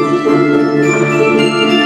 Música